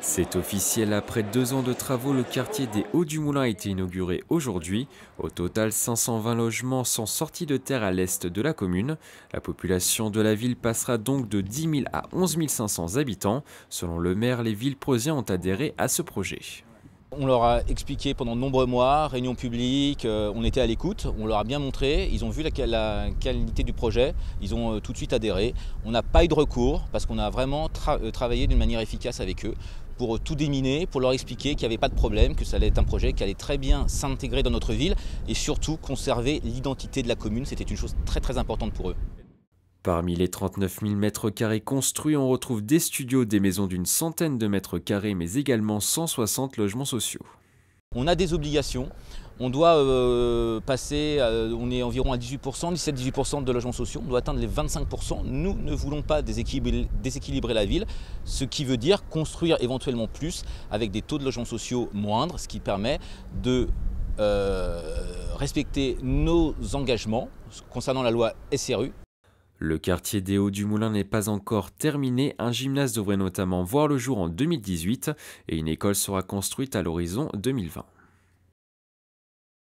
C'est officiel, après deux ans de travaux, le quartier des Hauts du Moulin a été inauguré aujourd'hui. Au total, 520 logements sont sortis de terre à l'est de la commune. La population de la ville passera donc de 10 000 à 11 500 habitants. Selon le maire, les villes prosiens ont adhéré à ce projet. On leur a expliqué pendant de nombreux mois, réunions publiques, euh, on était à l'écoute, on leur a bien montré, ils ont vu la, qualité du projet, ils ont euh, tout de suite adhéré. On n'a pas eu de recours parce qu'on a vraiment euh, travaillé d'une manière efficace avec eux pour tout déminer, pour leur expliquer qu'il n'y avait pas de problème, que ça allait être un projet qui allait très bien s'intégrer dans notre ville et surtout conserver l'identité de la commune. C'était une chose très très importante pour eux. Parmi les 39 000 mètres carrés construits, on retrouve des studios, des maisons d'une centaine de mètres carrés, mais également 160 logements sociaux. On a des obligations. On doit euh, passer, on est environ à 18%, 17-18% de logements sociaux, on doit atteindre les 25%. Nous ne voulons pas déséquilibrer, déséquilibrer, la ville, ce qui veut dire construire éventuellement plus avec des taux de logements sociaux moindres, ce qui permet de euh, respecter nos engagements concernant la loi SRU. Le quartier des Hauts du Moulin n'est pas encore terminé. Un gymnase devrait notamment voir le jour en 2018 et une école sera construite à l'horizon 2020.